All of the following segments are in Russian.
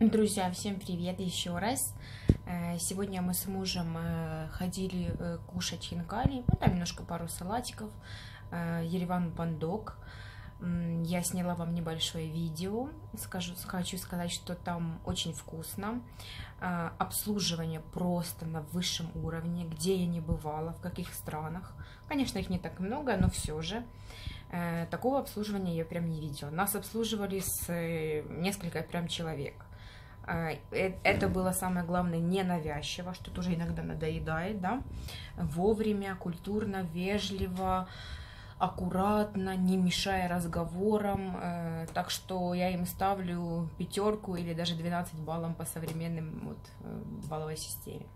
Друзья, всем привет еще раз. Э, сегодня мы с мужем э, ходили э, кушать хинкали, ну там немножко пару салатиков, Ереван Бандок. Я сняла вам небольшое видео, скажу, хочу сказать, что там очень вкусно. Обслуживание просто на высшем уровне, где я не бывала, в каких странах. Конечно, их не так много, но все же. Такого обслуживания я прям не видела. Нас обслуживали с несколько прям человек. А, э, это было самое главное ненавязчиво, что тоже иногда надоедает, да, вовремя, культурно, вежливо, аккуратно, не мешая разговорам, э, так что я им ставлю пятерку или даже 12 баллов по современным вот, э, балловой системе.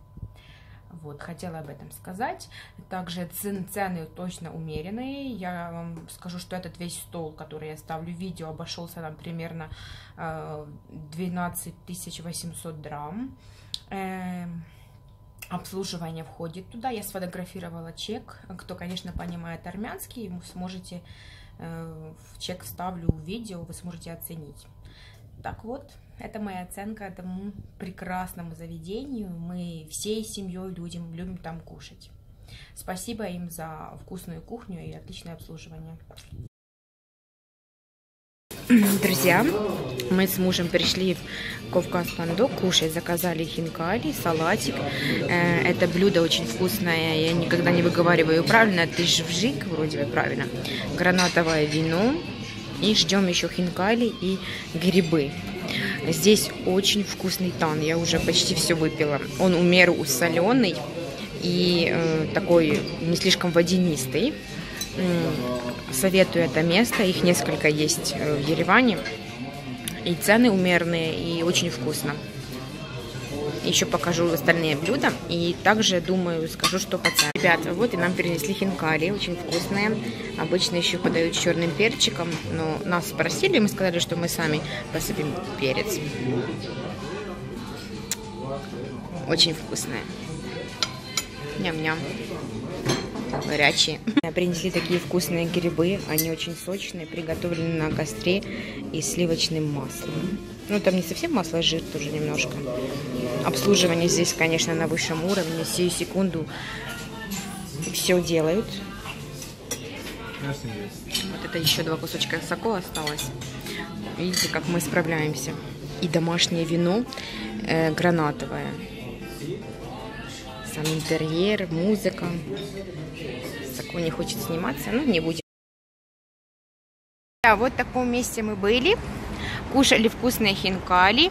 Вот, хотела об этом сказать. Также цены точно умеренные. Я вам скажу, что этот весь стол, который я ставлю видео, обошелся нам примерно 12 э, 800 драм. Обслуживание входит туда. Я сфотографировала чек. Кто, конечно, понимает армянский, вы сможете, э, в чек ставлю в видео, вы сможете оценить. Так вот, это моя оценка этому прекрасному заведению. Мы всей семьей людям любим там кушать. Спасибо им за вкусную кухню и отличное обслуживание. Друзья, мы с мужем пришли в Кавказ Пандок кушать, заказали хинкали, салатик. Э, это блюдо очень вкусное, я никогда не выговариваю правильно, это жвжик, вроде бы правильно. Гранатовое вино, и ждем еще хинкали и грибы. Здесь очень вкусный тан, я уже почти все выпила. Он у меру соленый и э, такой не слишком водянистый. Советую это место, их несколько есть э, в Ереване. И цены умеренные, и очень вкусно. Еще покажу остальные блюда. И также, думаю, скажу, что по. Ребята, вот и нам перенесли хинкали, очень вкусные. Обычно еще подают черным перчиком. Но нас спросили, мы сказали, что мы сами посыпем перец. Очень вкусные. Ням-ням. Горячие. Принесли такие вкусные грибы. Они очень сочные, приготовлены на костре и сливочным маслом. Ну, там не совсем масло, а жир тоже немножко. Обслуживание здесь, конечно, на высшем уровне. Сию секунду все делают. Вот это еще два кусочка соко осталось. Видите, как мы справляемся. И домашнее вино э, гранатовое. Сам интерьер, музыка. Соко не хочет сниматься, но не будет. Да, вот в таком месте мы были кушали вкусные хинкали.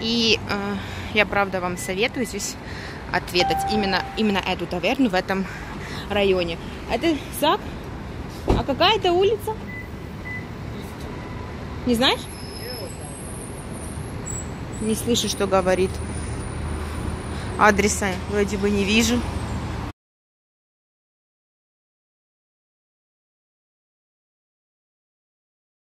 И э, я, правда, вам советую здесь отведать именно, именно эту таверну в этом районе. Это САП? А какая это улица? Не знаешь? Не слышу, что говорит. Адреса вроде бы не вижу.